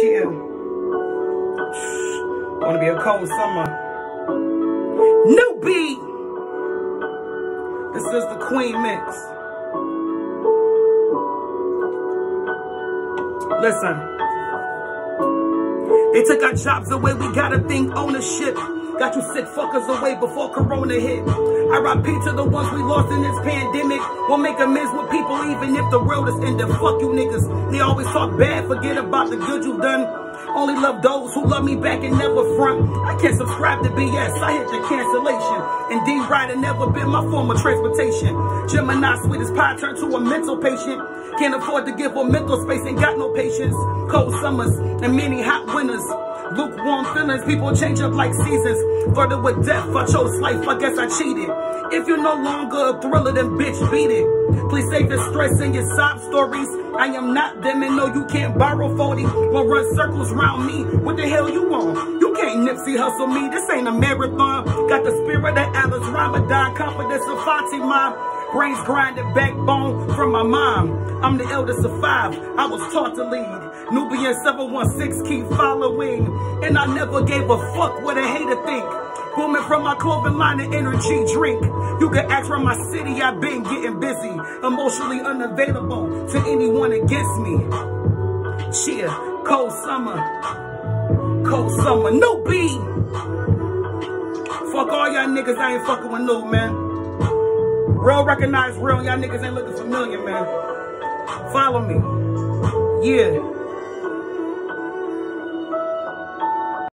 Chill. Gonna be a cold summer. New beat. This is the Queen Mix. Listen. They took our jobs away, we gotta think ownership. Got you sick fuckers away before Corona hit. I R.I.P. to the ones we lost in this pandemic. We'll make amends with people even if the world is ending. Fuck you niggas. They always talk bad, forget about the good you've done. Only love those who love me back and never front. I can't subscribe to BS, I hit the cancellation. And D-Rider never been my form of transportation. Gemini sweet as pie turned to a mental patient. Can't afford to give her mental space, ain't got no patience. Cold summers and many hot winters. Lukewarm feelings, people change up like seasons. Flirted with death, I chose life, I guess I cheated. If you're no longer a thriller, then bitch, beat it. Please save the stress in your sob stories. I am not them and no, you can't borrow 40. Won't run circles around me. What the hell you want? You can't Nipsey Hussle me. This ain't a marathon. Got the spirit of Alice Ramadan, confidence of Fatima. Brains grinded backbone from my mom. I'm the eldest of five. I was taught to lead. Nubian 716 keep following. And I never gave a fuck what a hater think. Booming from my clothing line and energy drink. You can ask from my city, I've been getting busy. Emotionally unavailable to anyone against me. Cheer, cold summer. Cold summer, no beat. Fuck all y'all niggas, I ain't fucking with no man. Real recognize real. Y'all niggas ain't looking familiar, man. Follow me. Yeah.